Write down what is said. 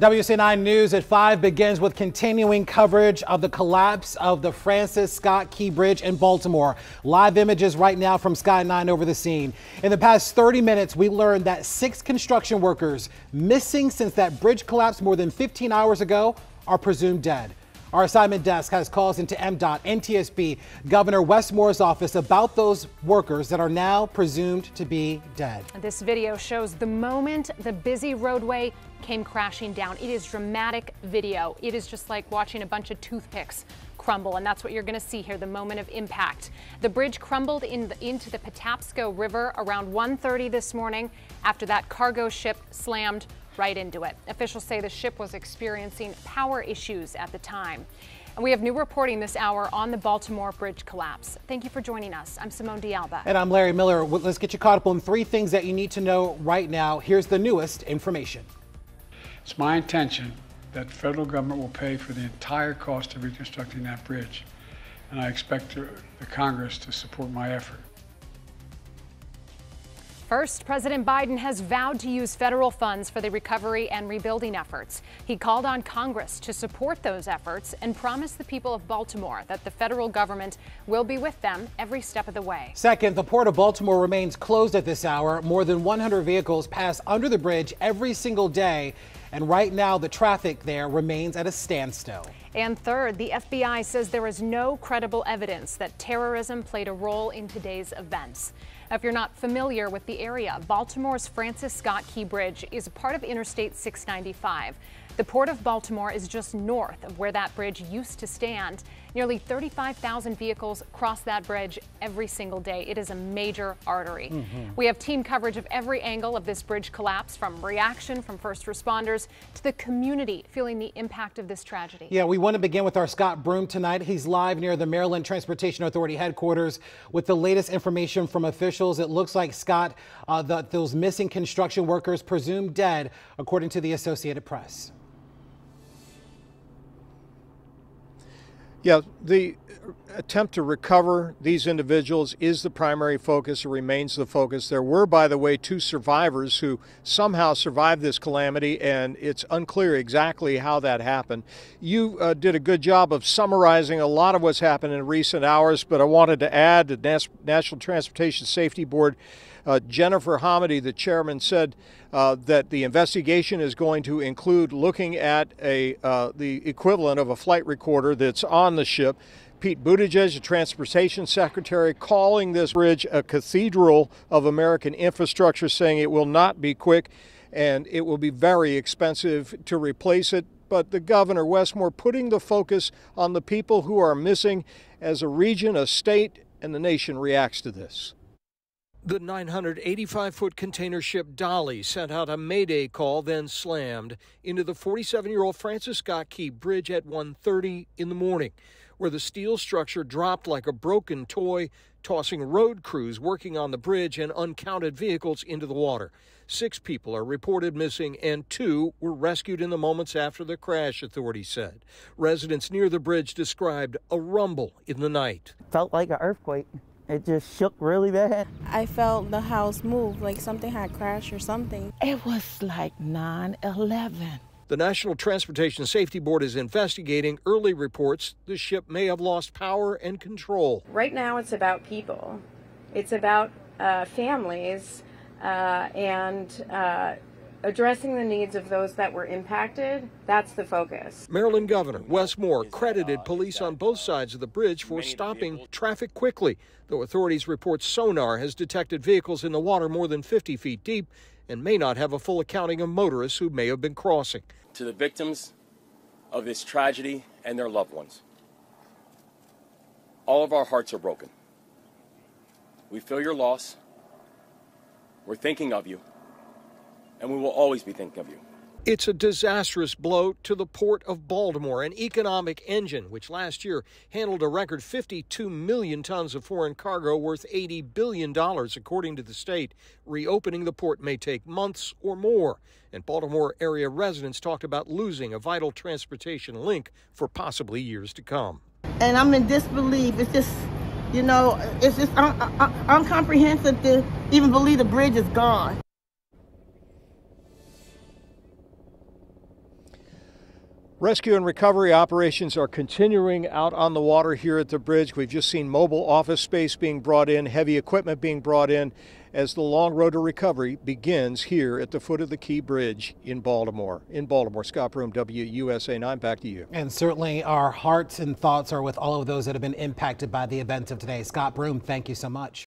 WUSA 9 News at 5 begins with continuing coverage of the collapse of the Francis Scott Key Bridge in Baltimore. Live images right now from Sky 9 over the scene. In the past 30 minutes, we learned that six construction workers missing since that bridge collapsed more than 15 hours ago are presumed dead. Our assignment desk has calls into MDOT, NTSB, Governor Wes Moore's office about those workers that are now presumed to be dead. This video shows the moment the busy roadway came crashing down. It is dramatic video. It is just like watching a bunch of toothpicks crumble, and that's what you're going to see here, the moment of impact. The bridge crumbled in the, into the Patapsco River around 1.30 this morning after that cargo ship slammed right into it. Officials say the ship was experiencing power issues at the time. And we have new reporting this hour on the Baltimore bridge collapse. Thank you for joining us. I'm Simone D'Alba. And I'm Larry Miller. Let's get you caught up on three things that you need to know right now. Here's the newest information. It's my intention that the federal government will pay for the entire cost of reconstructing that bridge. And I expect the Congress to support my effort. First, President Biden has vowed to use federal funds for the recovery and rebuilding efforts. He called on Congress to support those efforts and promised the people of Baltimore that the federal government will be with them every step of the way. Second, the Port of Baltimore remains closed at this hour. More than 100 vehicles pass under the bridge every single day. And right now, the traffic there remains at a standstill. And third, the FBI says there is no credible evidence that terrorism played a role in today's events. If you're not familiar with the area, Baltimore's Francis Scott Key Bridge is part of Interstate 695. The Port of Baltimore is just north of where that bridge used to stand. Nearly 35,000 vehicles cross that bridge every single day. It is a major artery. Mm -hmm. We have team coverage of every angle of this bridge collapse, from reaction from first responders to the community feeling the impact of this tragedy. Yeah, we want to begin with our Scott Broom tonight. He's live near the Maryland Transportation Authority headquarters with the latest information from officials. It looks like Scott, uh, the, those missing construction workers presumed dead, according to the Associated Press. Yeah, the attempt to recover these individuals is the primary focus. It remains the focus. There were, by the way, two survivors who somehow survived this calamity, and it's unclear exactly how that happened. You uh, did a good job of summarizing a lot of what's happened in recent hours, but I wanted to add the National Transportation Safety Board uh, Jennifer Homendy, the chairman, said uh, that the investigation is going to include looking at a uh, the equivalent of a flight recorder that's on the ship. Pete Buttigieg, the transportation secretary, calling this bridge a cathedral of American infrastructure, saying it will not be quick and it will be very expensive to replace it. But the governor, Wes Moore, putting the focus on the people who are missing as a region, a state, and the nation reacts to this. The 985 foot container ship Dali sent out a mayday call, then slammed into the 47 year old Francis Scott Key Bridge at 1:30 in the morning, where the steel structure dropped like a broken toy, tossing road crews working on the bridge and uncounted vehicles into the water. Six people are reported missing, and two were rescued in the moments after the crash, authorities said. Residents near the bridge described a rumble in the night. Felt like an earthquake. It just shook really bad. I felt the house move, like something had crashed or something. It was like 9 11. The National Transportation Safety Board is investigating early reports the ship may have lost power and control. Right now, it's about people, it's about uh, families uh, and uh, addressing the needs of those that were impacted, that's the focus. Maryland Governor Wes Moore credited police on both sides of the bridge for stopping traffic quickly, though authorities report sonar has detected vehicles in the water more than 50 feet deep and may not have a full accounting of motorists who may have been crossing. To the victims of this tragedy and their loved ones, all of our hearts are broken. We feel your loss. We're thinking of you and we will always be thinking of you. It's a disastrous blow to the Port of Baltimore, an economic engine which last year handled a record 52 million tons of foreign cargo worth $80 billion, according to the state. Reopening the port may take months or more, and Baltimore area residents talked about losing a vital transportation link for possibly years to come. And I'm in disbelief. It's just, you know, it's just un- un- uncomprehensive to even believe the bridge is gone. Rescue and recovery operations are continuing out on the water here at the bridge. We've just seen mobile office space being brought in, heavy equipment being brought in as the long road to recovery begins here at the foot of the Key Bridge in Baltimore. In Baltimore, Scott Broom, WUSA 9, back to you. And certainly our hearts and thoughts are with all of those that have been impacted by the events of today. Scott Broom, thank you so much.